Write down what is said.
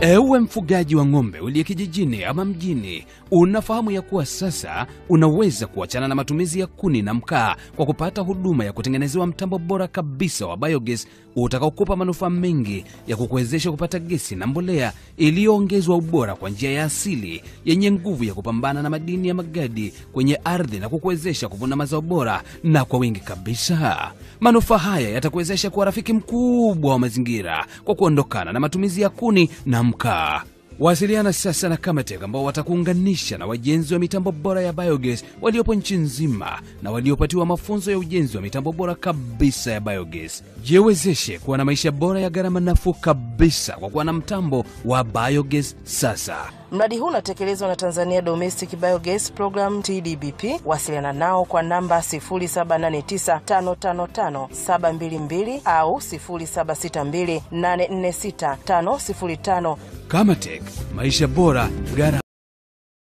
Ewe mfugaji wa ng'ombe uliye kijijini ama mjini, unafahamu ya kuwa sasa unaweza kuachana na matumizi ya kuni na mkaa kwa kupata huduma ya kutengenezewa mtambo bora kabisa wa biogas utakaokupa manufaa mengi ya kukuwezesha kupata gesi na mbolea iliyoongezwa ubora kwa njia ya asili yenye nguvu ya kupambana na madini ya magadi kwenye ardhi na kukuwezesha kuvuna mazao bora na kwa wingi kabisa. Manufaa haya yatakuwezesha kuwa rafiki mkubwa wa mazingira kwa kuondokana na matumizi ya kuni na mkaa. Wasiliana sasa na Kamatek ambao watakuunganisha na wajenzi wa mitambo bora ya biogas waliopo nchi nzima na waliopatiwa mafunzo ya ujenzi wa mitambo bora kabisa ya biogas. Jiwezeshe kuwa na maisha bora ya gharama nafuu kabisa kwa kuwa na mtambo wa biogas sasa. Mradi huu unatekelezwa na Tanzania Domestic Biogas Program TDBP. Wasiliana nao kwa namba 0789555722 au 0762846505. Kamatek, maisha bora gharama